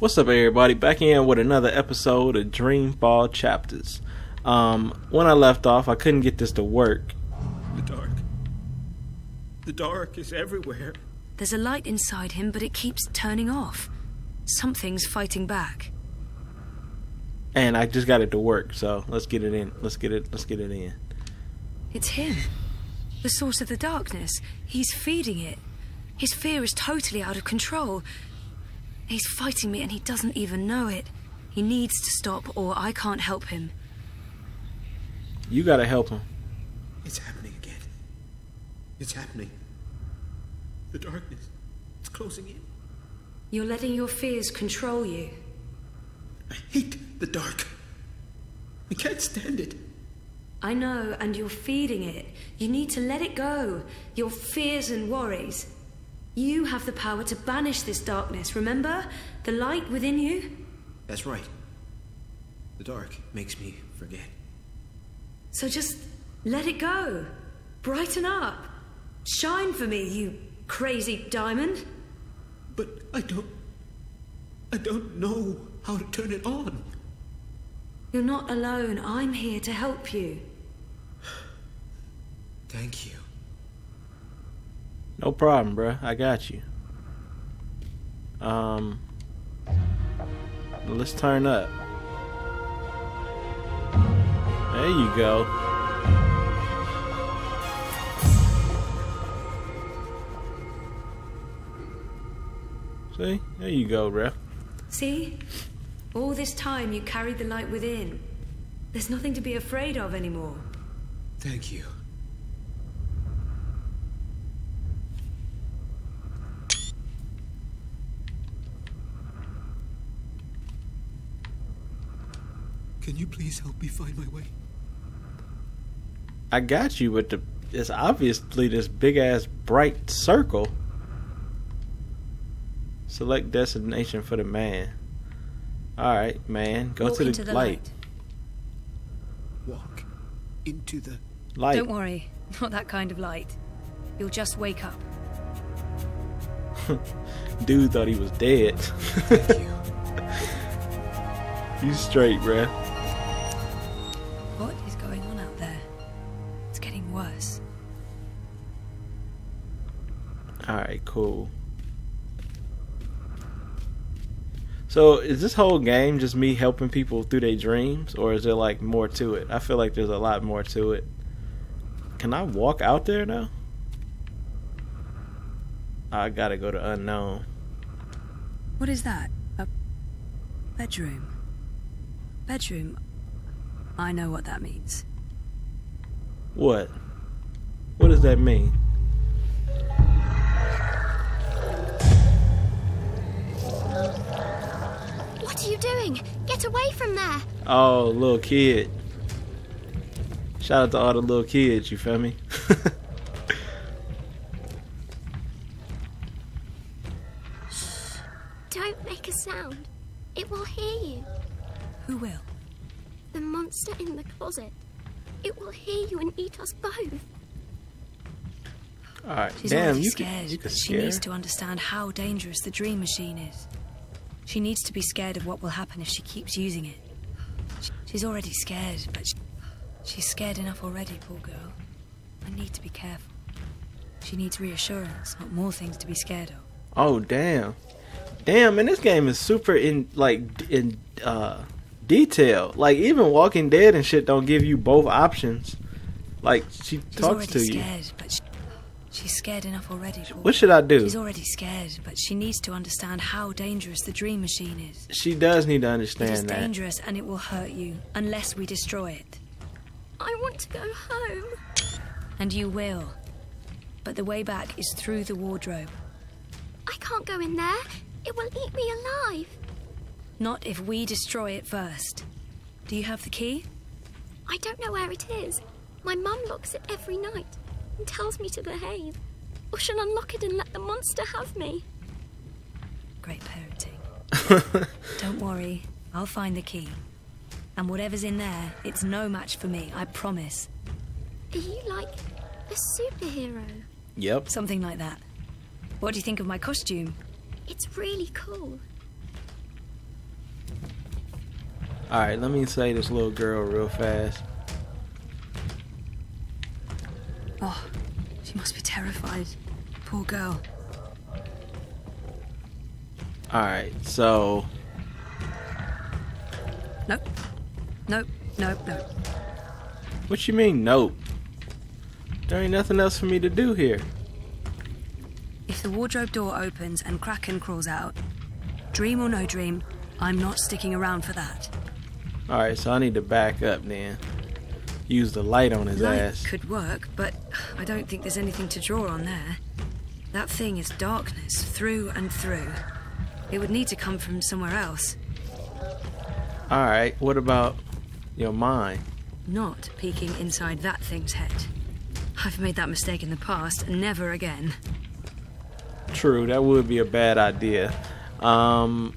What's up, everybody? Back in with another episode of Dreamfall Chapters. Um, when I left off, I couldn't get this to work. The dark. The dark is everywhere. There's a light inside him, but it keeps turning off. Something's fighting back. And I just got it to work, so let's get it in. Let's get it let's get it in. It's him. The source of the darkness. He's feeding it. His fear is totally out of control. He's fighting me and he doesn't even know it. He needs to stop or I can't help him. You gotta help him. It's happening again. It's happening. The darkness. It's closing in. You're letting your fears control you. I hate the dark. I can't stand it. I know, and you're feeding it. You need to let it go. Your fears and worries. You have the power to banish this darkness, remember? The light within you? That's right. The dark makes me forget. So just let it go. Brighten up. Shine for me, you crazy diamond. But I don't. I don't know how to turn it on. You're not alone. I'm here to help you. Thank you. No problem, bruh. I got you. Um, let's turn up. There you go. See? There you go, ref. See? All this time you carried the light within. There's nothing to be afraid of anymore. Thank you. Can you please help me find my way? I got you, but the, it's obviously this big ass bright circle. Select destination for the man. Alright, man. Go Walk to the, into the light. Walk into the. Light. Don't worry, not that kind of light. You'll just wake up. Dude thought he was dead. Thank you. you straight, bruh. It's getting worse. Alright, cool. So, is this whole game just me helping people through their dreams, or is there like more to it? I feel like there's a lot more to it. Can I walk out there now? I gotta go to unknown. What is that? A bedroom? Bedroom? I know what that means. What? What does that mean? What are you doing? Get away from there! Oh, little kid. Shout out to all the little kids, you feel me? damn, you scared, can, you can she scare. needs to understand how dangerous the dream machine is. She needs to be scared of what will happen if she keeps using it. She- She's already scared, but she, she's scared enough already, poor girl. I need to be careful. She needs reassurance, not more things to be scared of. Oh damn, damn! Man, this game is super in like in uh detail. Like even Walking Dead and shit don't give you both options. Like she She's talks to you. but she, she's scared enough already. Poor What should I do? She's already scared, but she needs to understand how dangerous the dream machine is. She does need to It is understand that. It's dangerous and it will hurt you unless we destroy it. I want to go home. And you will. But the way back is through the wardrobe. I can't go in there. It will eat me alive. Not if we destroy it first. Do you have the key? I don't know where it is. My mum locks it every night and tells me to behave. Or she'll unlock it and let the monster have me. Great parenting. Don't worry, I'll find the key. And whatever's in there, it's no match for me, I promise. Are you like a superhero? Yep. Something like that. What do you think of my costume? It's really cool. Alright, let me say this little girl real fast. Oh, she must be terrified. Poor girl. Alright, so Nope. Nope, nope, nope. what you mean nope? There ain't nothing else for me to do here. If the wardrobe door opens and Kraken crawls out, dream or no dream, I'm not sticking around for that. Alright, so I need to back up then. Use the light on his Light ass. could work, but I don't think there's anything to draw on there. That thing is darkness through and through. It would need to come from somewhere else, Alright, what about your mind? not peeking inside that thing's head. I've made that mistake in the past, never again. True, that would be a bad idea. Um,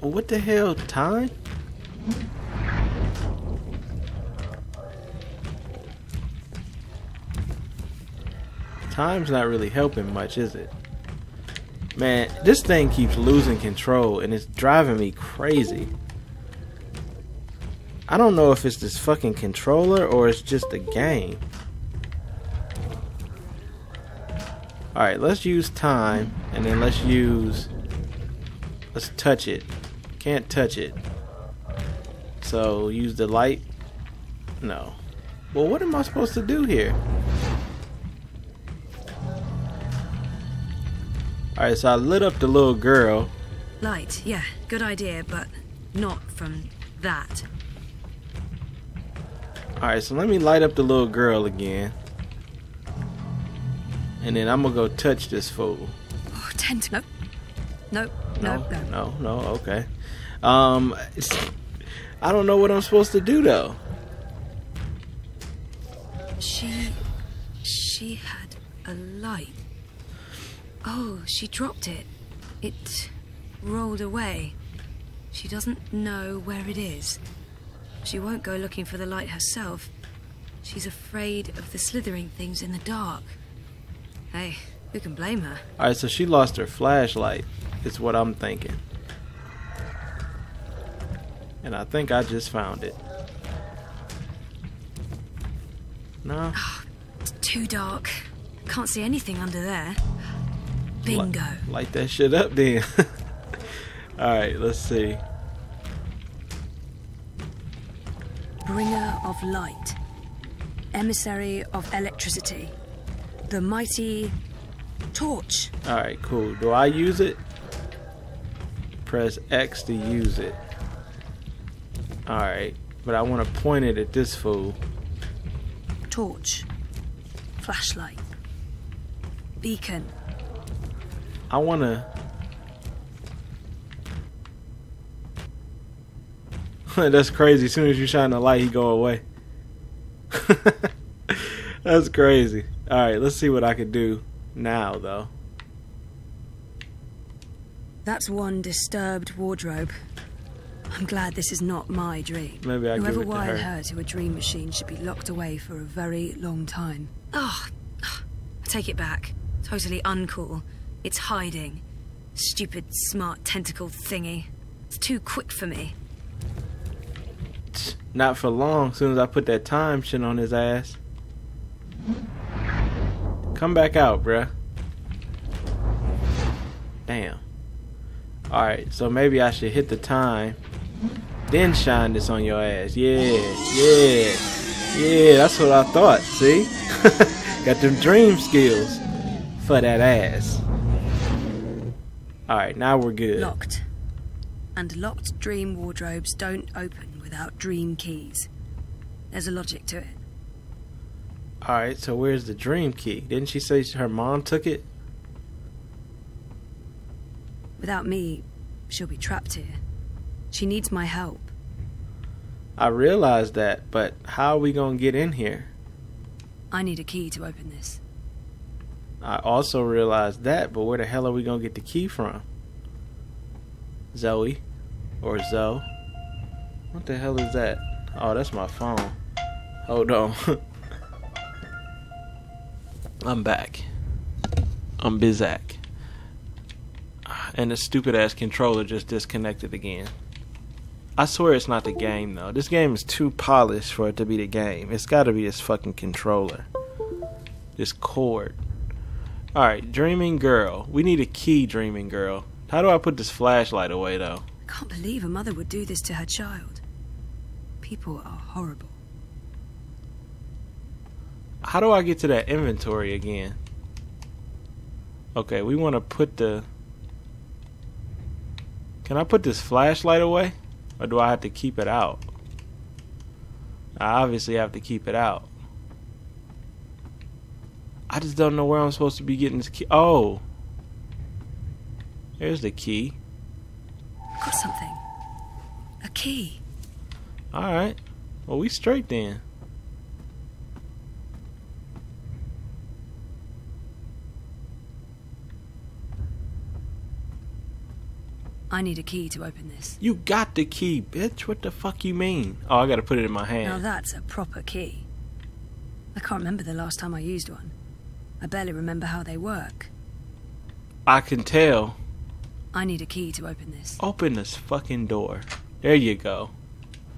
what the hell, time? Time's not really helping much, is it? Man, this thing keeps losing control and it's driving me crazy. I don't know if it's this fucking controller or it's just the game. Alright, let's use time and then let's use let's touch it. Can't touch it. So use the light. No. Well what am I supposed to do here? Alright, so I lit up the little girl. Light, yeah, good idea, but not from that. Alright, so let me light up the little girl again. And then I'm gonna go touch this fool. Oh. Nope. No, Nope. No. no, no, okay. Um, I don't know what I'm supposed to do though. She. She had a light. Oh, she dropped it. It rolled away. She doesn't know where it is. She won't go looking for the light herself. She's afraid of the slithering things in the dark. Hey, who can blame her? Alright, so she lost her flashlight, is what I'm thinking. And I think I just found it. No? It's too dark. Can't see anything under there. Bingo. Light that shit up then. Alright, let's see. Bringer of light. Emissary of electricity. The mighty torch. Alright, cool. Do I use it? Press X to use it. Alright, but I want to point it at this fool. Torch. Flashlight. Beacon. I want to. That's crazy. As soon as you shine the light, he go away. That's crazy. All right, let's see what I can do now, though. That's one disturbed wardrobe. I'm glad this is not my dream. Maybe I Whoever wired her. her to a dream machine should be locked away for a very long time. Oh, I take it back. Totally uncool. It's hiding. Stupid, smart tentacle thingy. It's too quick for me. Not for long. As soon as I put that time shit on his ass. Come back out, bruh. Damn. Alright, so maybe I should hit the time. Then shine this on your ass. Yeah, yeah. Yeah, that's what I thought. See? Got them dream skills for that ass. Alright, now we're good. Locked. And locked dream wardrobes don't open without dream keys. There's a logic to it. Alright, so where's the dream key? Didn't she say her mom took it? Without me, she'll be trapped here. She needs my help. I realize that, but how are we gonna get in here? I need a key to open this. I also realized that, but where the hell are we gonna get the key from? Zoe? Or Zoe? What the hell is that? Oh, that's my phone. Hold on. I'm back. I'm Bizak. And the stupid ass controller just disconnected again. I swear it's not the game though. This game is too polished for it to be the game. It's got to be this fucking controller. This cord. All right, dreaming girl. We need a key, dreaming girl. How do I put this flashlight away though? I can't believe a mother would do this to her child. People are horrible. How do I get to that inventory again? Okay, we want to put the. Can I put this flashlight away? Or do I have to keep it out? I obviously have to keep it out. I just don't know where I'm supposed to be getting this key. Oh. There's the key. Got something. A key. Alright. Well, we straight then. I need a key to open this. You got the key, bitch. What the fuck you mean? Oh, I gotta put it in my hand. Now that's a proper key. I can't remember the last time I used one. I barely remember how they work. I can tell. I need a key to open this. Open this fucking door. There you go.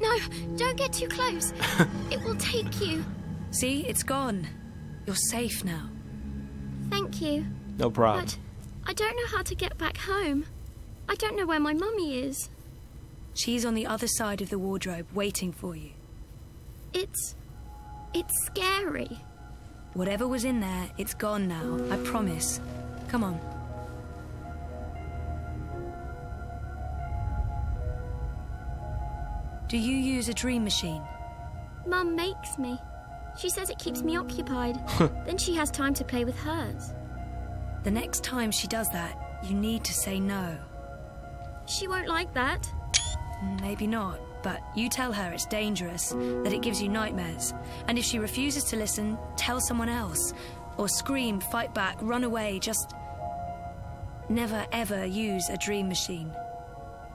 No, don't get too close. it will take you. See, it's gone. You're safe now. Thank you. No problem. But I don't know how to get back home. I don't know where my mummy is. She's on the other side of the wardrobe waiting for you. It's. It's scary. Whatever was in there, it's gone now. I promise. Come on. Do you use a dream machine? Mum makes me. She says it keeps me occupied. then she has time to play with hers. The next time she does that, you need to say no. She won't like that. Maybe not, but you tell her it's dangerous, that it gives you nightmares. And if she refuses to listen, tell someone else. Or scream, fight back, run away, just. Never ever use a dream machine.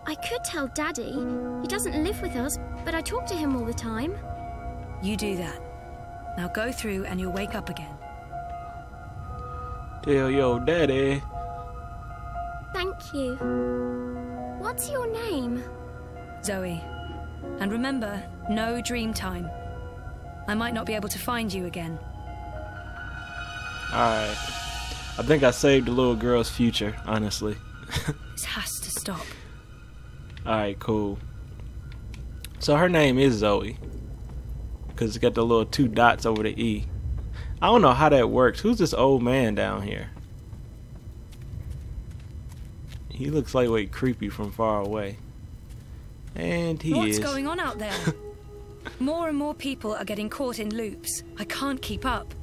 I could tell Daddy. He doesn't live with us, but I talk to him all the time. You do that. Now go through and you'll wake up again. Tell your daddy. Thank you. What's your name? Zoe. And remember, no dream time. I might not be able to find you again. Alright. I think I saved the little girl's future, honestly. This has to stop. Alright, cool. So her name is Zoe. Because it's got the little two dots over the E. I don't know how that works. Who's this old man down here? He looks like way creepy from far away. And he What's is. going on out there? more and more people are getting caught in loops. I can't keep up.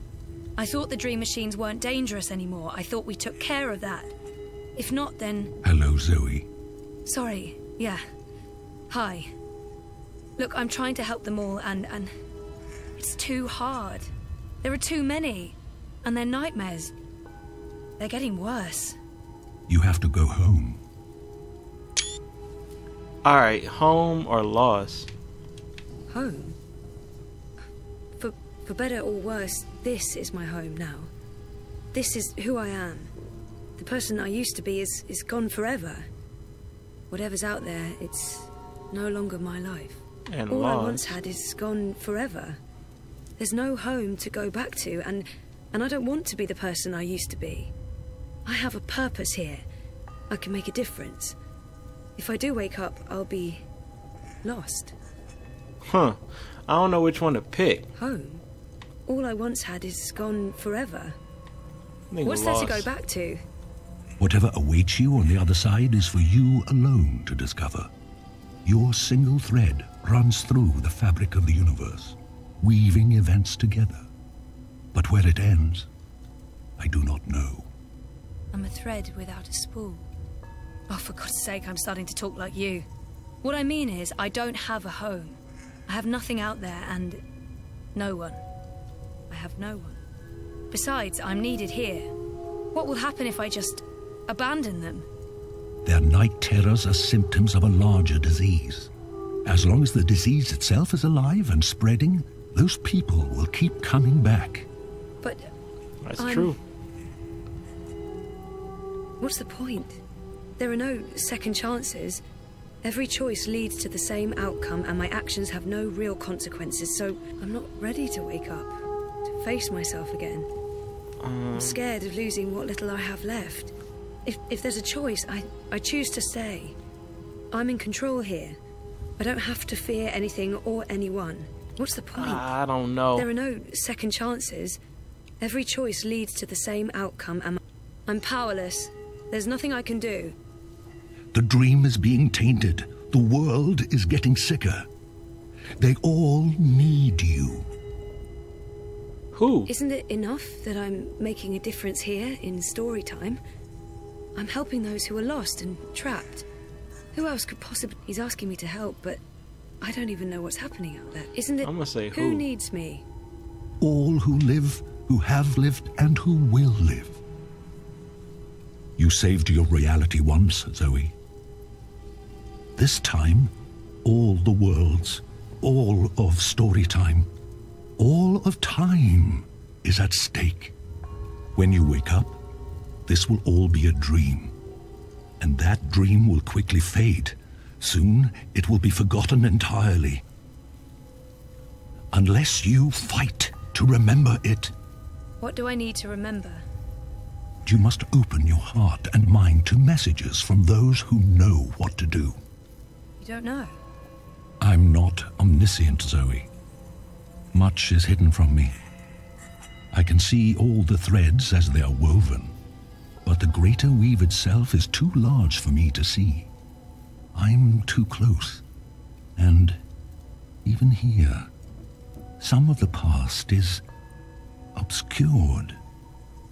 I thought the dream machines weren't dangerous anymore. I thought we took care of that. If not, then. Hello, Zoe. Sorry. Yeah. Hi. Look, I'm trying to help them all, and. and. It's too hard. There are too many. And they're nightmares. They're getting worse. You have to go home. Alright, home or lost? Home? For, for better or worse, this is my home now. This is who I am. The person I used to be is, is gone forever. Whatever's out there, it's no longer my life. And All I once had is gone forever. There's no home to go back to, and, and I don't want to be the person I used to be. I have a purpose here. I can make a difference. If I do wake up, I'll be lost. Huh. I don't know which one to pick. Home? All I once had is gone forever. I think What's there to go back to? Whatever awaits you on the other side is for you alone to discover. Your single thread runs through the fabric of the universe, weaving events together. But where it ends, I do not know. I'm a thread without a spool. Oh, for God's sake, I'm starting to talk like you. What I mean is, I don't have a home. I have nothing out there, and no one. I have no one. Besides, I'm needed here. What will happen if I just abandon them? Their night terrors are symptoms of a larger disease. As long as the disease itself is alive and spreading, those people will keep coming back. But That's I'm- true. what's the point? There are no second chances. Every choice leads to the same outcome, and my actions have no real consequences, so I'm not ready to wake up, to face myself again. I'm um. scared of losing what little I have left. If, if there's a choice, I, I choose to stay. I'm in control here. I don't have to fear anything or anyone. What's the point? I don't know. There are no second chances. Every choice leads to the same outcome, and I'm powerless. There's nothing I can do. The dream is being tainted. The world is getting sicker. They all need you. Who? Isn't it enough that I'm making a difference here in story time? I'm helping those who are lost and trapped. Who else could possibly. He's asking me to help, but I don't even know what's happening out there. Isn't it? I'm gonna say Who who. needs me? All who live, who have lived, and who will live. You saved your reality once, Zoe. This time, all the worlds, all of story time, all of time is at stake. When you wake up, this will all be a dream. And that dream will quickly fade. Soon it will be forgotten entirely. Unless you fight to remember it, What do I need to remember? you must open your heart and mind to messages from those who know what to do. You don't know. I'm not omniscient, Zoe. Much is hidden from me. I can see all the threads as they are woven, but the greater weave itself is too large for me to see. I'm too close. And even here, some of the past is obscured.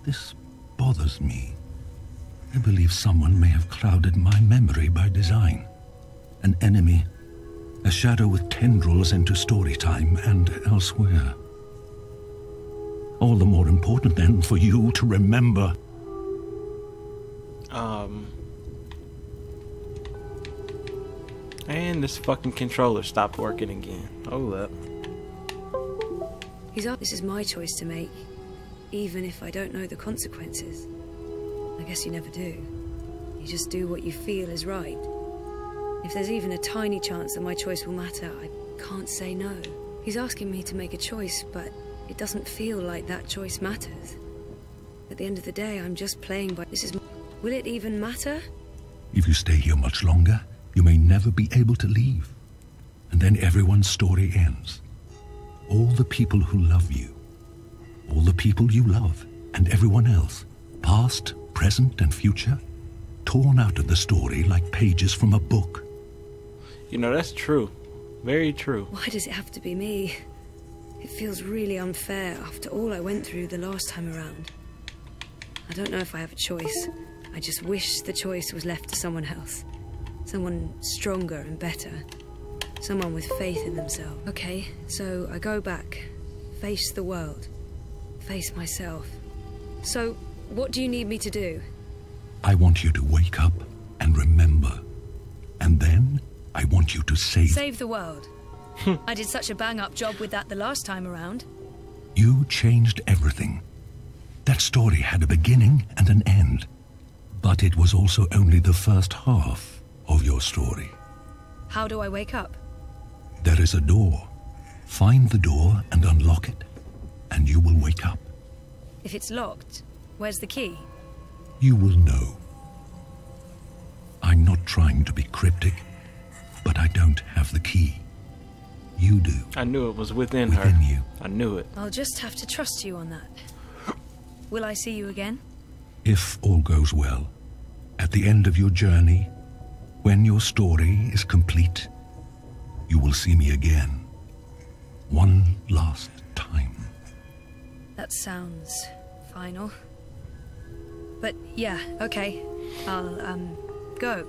This bothers me. I believe someone may have clouded my memory by design. An enemy, a shadow with tendrils into story time and elsewhere. All the more important then for you to remember. Um. And this fucking controller stopped working again. Hold up. He's up. This is my choice to make, even if I don't know the consequences. I guess you never do. You just do what you feel is right. If there's even a tiny chance that my choice will matter, I can't say no. He's asking me to make a choice, but it doesn't feel like that choice matters. At the end of the day, I'm just playing by. This is. Will it even matter? If you stay here much longer, you may never be able to leave. And then everyone's story ends. All the people who love you, all the people you love, and everyone else, past, present, and future, torn out of the story like pages from a book. You know, that's true. Very true. Why does it have to be me? It feels really unfair after all I went through the last time around. I don't know if I have a choice. I just wish the choice was left to someone else. Someone stronger and better. Someone with faith in themselves. Okay, so I go back, face the world, face myself. So, what do you need me to do? I want you to wake up and remember. And then I want you to save. Save the world. I did such a bang up job with that the last time around. You changed everything. That story had a beginning and an end. But it was also only the first half of your story. How do I wake up? There is a door. Find the door and unlock it, and you will wake up. If it's locked, where's the key? You will know. I'm not trying to be cryptic, I don't have the key. You do. I knew it was within her. Within you. I knew it. I'll just have to trust you on that. Will I see you again? If all goes well, at the end of your journey, when your story is complete, you will see me again. One last time. That sounds final. But yeah, okay. I'll, um, go.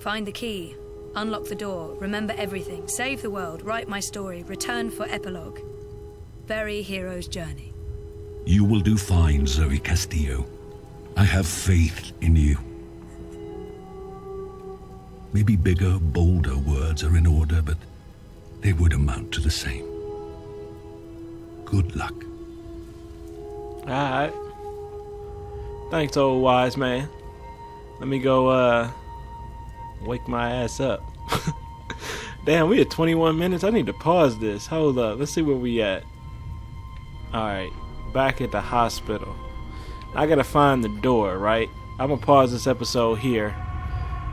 Find the key. Unlock the door. Remember everything. Save the world. Write my story. Return for epilogue. Very hero's journey. You will do fine, Zoe Castillo. I have faith in you. Maybe bigger, bolder words are in order, but they would amount to the same. Good luck. Alright. Thanks, old wise man. Let me go, uh, wake my ass up. Damn, we at 21 minutes. I need to pause this. Hold up. Let's see where we at. Alright. Back at the hospital. I gotta find the door, right? I'm gonna pause this episode here.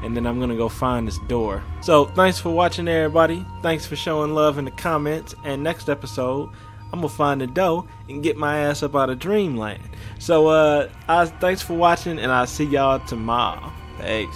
And then I'm gonna go find this door. So, thanks for watching, everybody. Thanks for showing love in the comments. And next episode, I'm gonna find the dough and get my ass up out of Dreamland. So, uh, I, thanks for watching, and I'll see y'all tomorrow. Thanks.